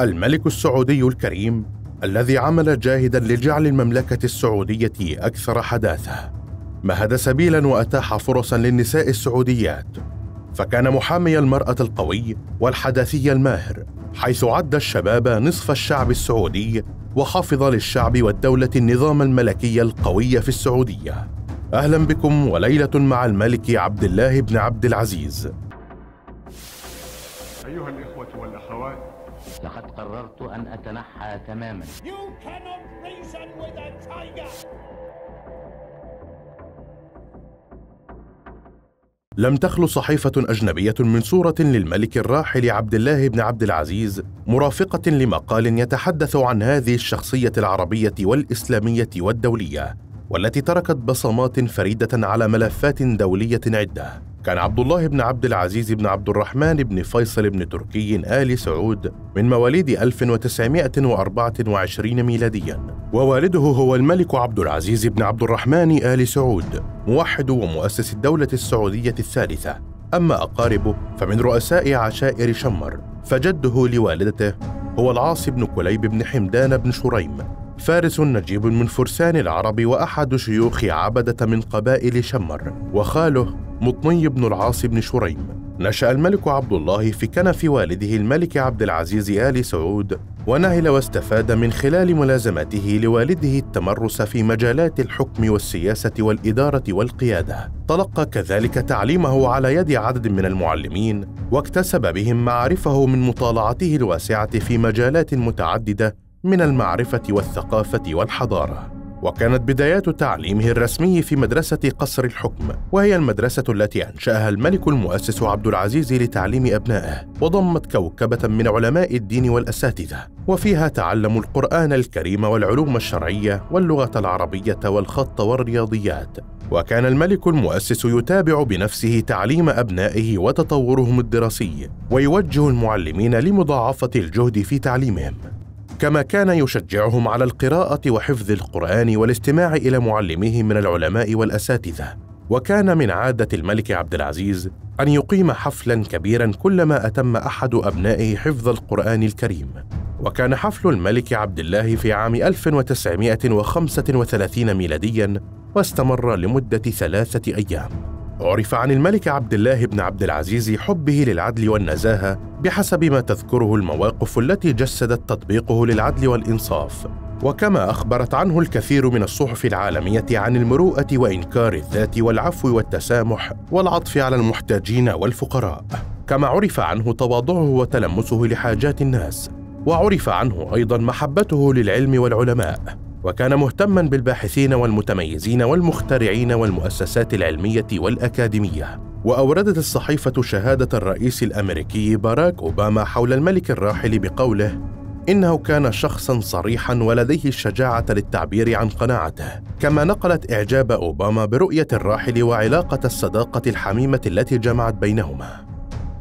الملك السعودي الكريم الذي عمل جاهدا لجعل المملكة السعودية أكثر حداثة. مهد سبيلا وأتاح فرصا للنساء السعوديات. فكان محامي المرأة القوي والحداثي الماهر حيث عد الشباب نصف الشعب السعودي وحافظ للشعب والدولة النظام الملكي القوي في السعودية. أهلا بكم وليلة مع الملك عبد الله بن عبد العزيز. الإخوة والأخوات لقد قررت أن أتنحى تماما You cannot reason with a tiger! لم تخل صحيفة أجنبية من صورة للملك الراحل عبد الله بن عبد العزيز مرافقة لمقال يتحدث عن هذه الشخصية العربية والإسلامية والدولية والتي تركت بصمات فريدة على ملفات دولية عدة كان عبد الله بن عبد العزيز بن عبد الرحمن بن فيصل بن تركي آل سعود من مواليد 1924 ميلاديا. ووالده هو الملك عبد العزيز بن عبد الرحمن آل سعود موحد ومؤسس الدولة السعودية الثالثة. أما أقاربه فمن رؤساء عشائر شمر فجده لوالدته هو العاص بن كليب بن حمدان بن شريم. فارس نجيب من فرسان العرب وأحد شيوخ عبدة من قبائل شمر وخاله مطني بن العاص بن شريم. نشأ الملك عبد الله في كنف والده الملك عبد العزيز آل سعود ونهل واستفاد من خلال ملازمته لوالده التمرس في مجالات الحكم والسياسة والإدارة والقيادة. تلقى كذلك تعليمه على يد عدد من المعلمين واكتسب بهم معارفه من مطالعته الواسعة في مجالات متعددة من المعرفة والثقافة والحضارة وكانت بدايات تعليمه الرسمي في مدرسة قصر الحكم وهي المدرسة التي أنشأها الملك المؤسس عبد العزيز لتعليم أبنائه وضمت كوكبة من علماء الدين والأساتذة وفيها تعلموا القرآن الكريم والعلوم الشرعية واللغة العربية والخط والرياضيات وكان الملك المؤسس يتابع بنفسه تعليم أبنائه وتطورهم الدراسي ويوجه المعلمين لمضاعفة الجهد في تعليمهم. كما كان يشجعهم على القراءة وحفظ القرآن والاستماع إلى معلميه من العلماء والأساتذة. وكان من عادة الملك عبد العزيز أن يقيم حفلا كبيرا كلما أتم أحد أبنائه حفظ القرآن الكريم. وكان حفل الملك عبد الله في عام 1935 ميلاديا واستمر لمدة ثلاثة أيام. عرف عن الملك عبد الله بن عبد العزيز حبه للعدل والنزاهة بحسب ما تذكره المواقف التي جسدت تطبيقه للعدل والإنصاف وكما أخبرت عنه الكثير من الصحف العالمية عن المروءة وإنكار الذات والعفو والتسامح والعطف على المحتاجين والفقراء. كما عرف عنه تواضعه وتلمسه لحاجات الناس وعرف عنه أيضا محبته للعلم والعلماء وكان مهتما بالباحثين والمتميزين والمخترعين والمؤسسات العلمية والأكاديمية. وأوردت الصحيفة شهادة الرئيس الأمريكي باراك أوباما حول الملك الراحل بقوله إنه كان شخصا صريحا ولديه الشجاعة للتعبير عن قناعته كما نقلت إعجاب أوباما برؤية الراحل وعلاقة الصداقة الحميمة التي جمعت بينهما.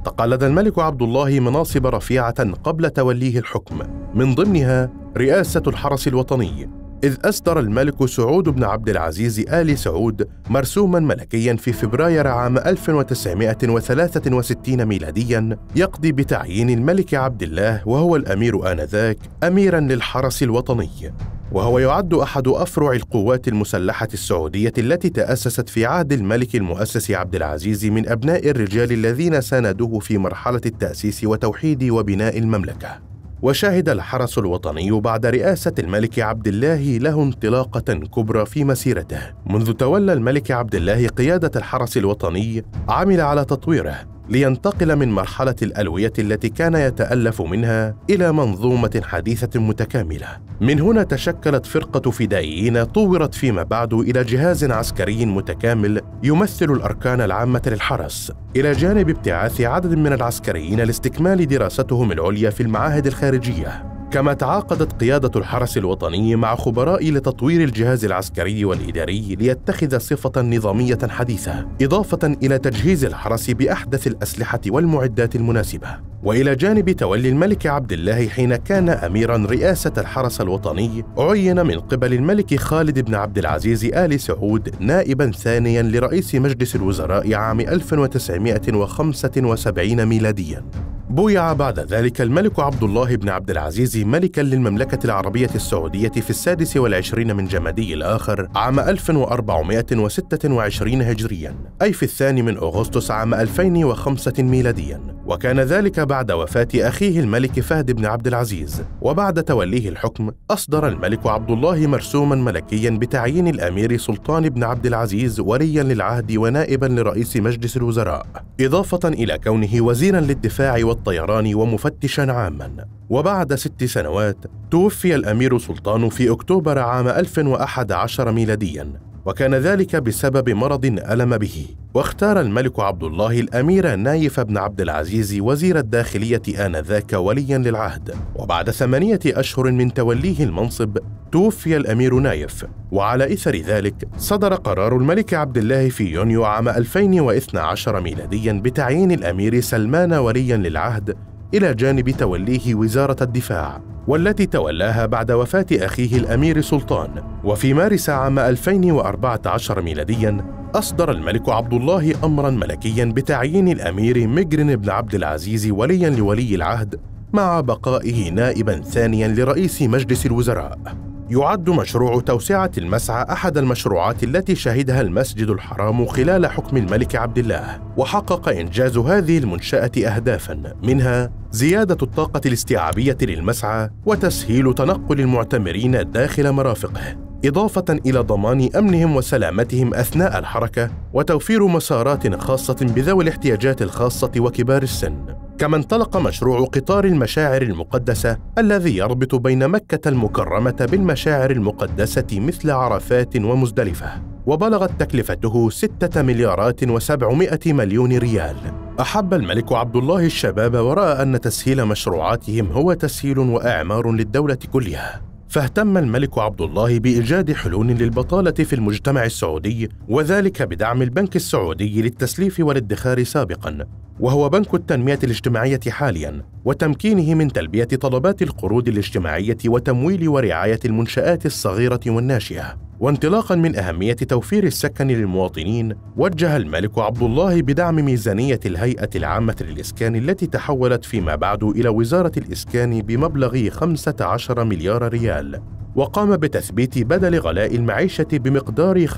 تقلد الملك عبد الله مناصب رفيعة قبل توليه الحكم من ضمنها رئاسة الحرس الوطني إذ أصدر الملك سعود بن عبد العزيز آل سعود مرسوما ملكيا في فبراير عام 1963 ميلاديا يقضي بتعيين الملك عبد الله وهو الأمير آنذاك أميرا للحرس الوطني. وهو يعد أحد أفرع القوات المسلحة السعودية التي تأسست في عهد الملك المؤسس عبد العزيز من أبناء الرجال الذين ساندوه في مرحلة التأسيس وتوحيد وبناء المملكة. وشهد الحرس الوطني بعد رئاسة الملك عبد الله له انطلاقة كبرى في مسيرته. منذ تولى الملك عبد الله قيادة الحرس الوطني عمل على تطويره. لينتقل من مرحلة الألوية التي كان يتألف منها إلى منظومة حديثة متكاملة. من هنا تشكلت فرقة فدائيين طورت فيما بعد إلى جهاز عسكري متكامل يمثل الأركان العامة للحرس، إلى جانب ابتعاث عدد من العسكريين لاستكمال دراستهم العليا في المعاهد الخارجية. كما تعاقدت قيادة الحرس الوطني مع خبراء لتطوير الجهاز العسكري والإداري ليتخذ صفة نظامية حديثة، إضافة إلى تجهيز الحرس بأحدث الأسلحة والمعدات المناسبة. وإلى جانب تولي الملك عبد الله حين كان أميرا رئاسة الحرس الوطني، عين من قبل الملك خالد بن عبد العزيز آل سعود نائبا ثانيا لرئيس مجلس الوزراء عام 1975 ميلاديا. بويع بعد ذلك الملك عبد الله بن عبد العزيز ملكا للمملكة العربية السعودية في السادس والعشرين من جمادي الآخر عام 1426 هجريا أي في الثاني من أغسطس عام 2005 ميلاديا. وكان ذلك بعد وفاة أخيه الملك فهد بن عبد العزيز. وبعد توليه الحكم أصدر الملك عبد الله مرسوما ملكيا بتعيين الأمير سلطان بن عبد العزيز وليا للعهد ونائبا لرئيس مجلس الوزراء إضافة إلى كونه وزيرا للدفاع والطيران ومفتشا عاما. وبعد ست سنوات توفي الأمير سلطان في أكتوبر عام 1011 ميلاديا. وكان ذلك بسبب مرض ألم به. واختار الملك عبد الله الأمير نايف بن عبد العزيز وزير الداخلية آنذاك وليا للعهد. وبعد ثمانية أشهر من توليه المنصب توفي الأمير نايف. وعلى إثر ذلك صدر قرار الملك عبد الله في يونيو عام 2012 ميلاديا بتعيين الأمير سلمان وليا للعهد إلى جانب توليه وزارة الدفاع والتي تولاها بعد وفاة أخيه الأمير سلطان. وفي مارس عام 2014 ميلاديا أصدر الملك عبد الله أمرا ملكيا بتعيين الأمير مجرن بن عبد العزيز وليا لولي العهد مع بقائه نائبا ثانيا لرئيس مجلس الوزراء. يعد مشروع توسعة المسعى أحد المشروعات التي شهدها المسجد الحرام خلال حكم الملك عبد الله، وحقق إنجاز هذه المنشأة أهدافا منها زيادة الطاقة الاستيعابية للمسعى وتسهيل تنقل المعتمرين داخل مرافقه، إضافة إلى ضمان أمنهم وسلامتهم أثناء الحركة وتوفير مسارات خاصة بذوي الاحتياجات الخاصة وكبار السن. كما انطلق مشروع قطار المشاعر المقدسة الذي يربط بين مكة المكرمة بالمشاعر المقدسة مثل عرفات ومزدلفة وبلغت تكلفته ستة مليارات وسبعمائة مليون ريال. أحب الملك عبد الله الشباب ورأى أن تسهيل مشروعاتهم هو تسهيل وإعمار للدولة كلها. فاهتم الملك عبد الله بإيجاد حلول للبطالة في المجتمع السعودي وذلك بدعم البنك السعودي للتسليف والادخار سابقا وهو بنك التنمية الاجتماعية حاليا وتمكينه من تلبية طلبات القروض الاجتماعية وتمويل ورعاية المنشآت الصغيرة والناشئة. وانطلاقا من أهمية توفير السكن للمواطنين وجه الملك عبد الله بدعم ميزانية الهيئة العامة للإسكان التي تحولت فيما بعد إلى وزارة الإسكان بمبلغ 15 مليار ريال وقام بتثبيت بدل غلاء المعيشة بمقدار 15%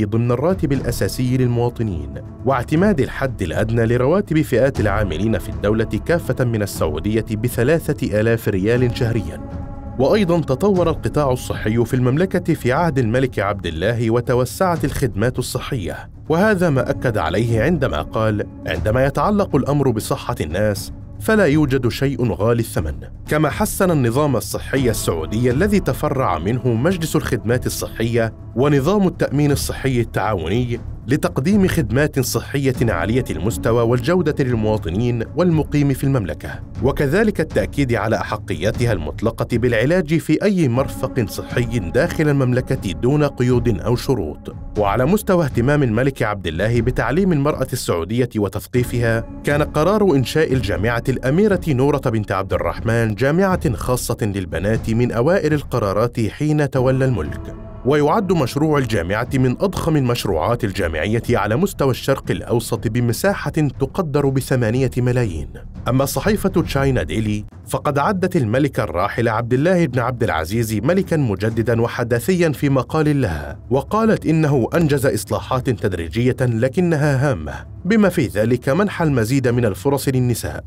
ضمن الراتب الأساسي للمواطنين واعتماد الحد الأدنى لرواتب فئات العاملين في الدولة كافة من السعودية بثلاثة آلاف ريال شهرياً. وأيضا تطور القطاع الصحي في المملكة في عهد الملك عبد الله وتوسعت الخدمات الصحية. وهذا ما أكد عليه عندما قال عندما يتعلق الأمر بصحة الناس فلا يوجد شيء غالي الثمن. كما حسن النظام الصحي السعودي الذي تفرع منه مجلس الخدمات الصحية ونظام التأمين الصحي التعاوني لتقديم خدمات صحية عالية المستوى والجودة للمواطنين والمقيم في المملكة. وكذلك التأكيد على احقيتها المطلقة بالعلاج في أي مرفق صحي داخل المملكة دون قيود أو شروط. وعلى مستوى اهتمام الملك عبد الله بتعليم المرأة السعودية وتثقيفها كان قرار إنشاء الجامعة الأميرة نورة بنت عبد الرحمن جامعة خاصة للبنات من أوائل القرارات حين تولى الملك. ويعد مشروع الجامعة من أضخم المشروعات الجامعية على مستوى الشرق الأوسط بمساحة تقدر بثمانية ملايين. أما صحيفة تشاينا ديلي فقد عدت الملك الراحل عبد الله بن عبد العزيز ملكا مجددا وحداثيا في مقال لها وقالت إنه أنجز إصلاحات تدريجية لكنها هامة بما في ذلك منح المزيد من الفرص للنساء.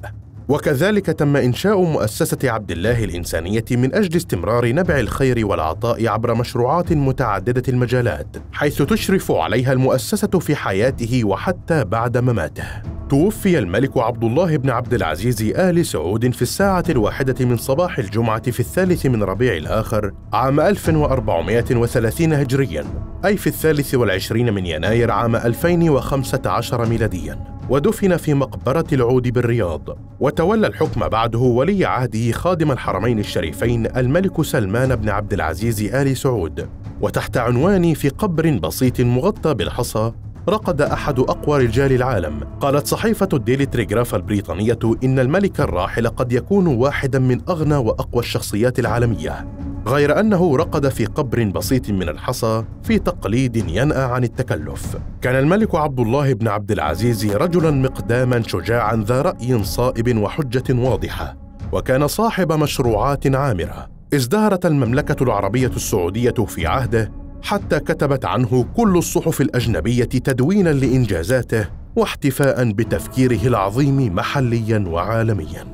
وكذلك تم إنشاء مؤسسة عبد الله الإنسانية من أجل استمرار نبع الخير والعطاء عبر مشروعات متعددة المجالات، حيث تشرف عليها المؤسسة في حياته وحتى بعد مماته. توفي الملك عبد الله بن عبد العزيز آل سعود في الساعة الواحدة من صباح الجمعة في الثالث من ربيع الآخر عام 1430 هجريا أي في الثالث والعشرين من يناير عام 2015 ميلاديا ودفن في مقبرة العود بالرياض. وتولى الحكم بعده ولي عهده خادم الحرمين الشريفين الملك سلمان بن عبد العزيز آل سعود. وتحت عنوان في قبر بسيط مغطى بالحصى رقد أحد أقوى رجال العالم. قالت صحيفة الديلي تريغراف البريطانية إن الملك الراحل قد يكون واحدا من أغنى وأقوى الشخصيات العالمية غير أنه رقد في قبر بسيط من الحصى في تقليد ينأى عن التكلف. كان الملك عبد الله بن عبد العزيز رجلا مقداما شجاعا ذا رأي صائب وحجة واضحة وكان صاحب مشروعات عامرة. ازدهرت المملكة العربية السعودية في عهده حتى كتبت عنه كل الصحف الأجنبية تدوينا لإنجازاته واحتفاء بتفكيره العظيم محليا وعالميا.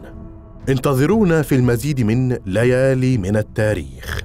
انتظرونا في المزيد من ليالي من التاريخ.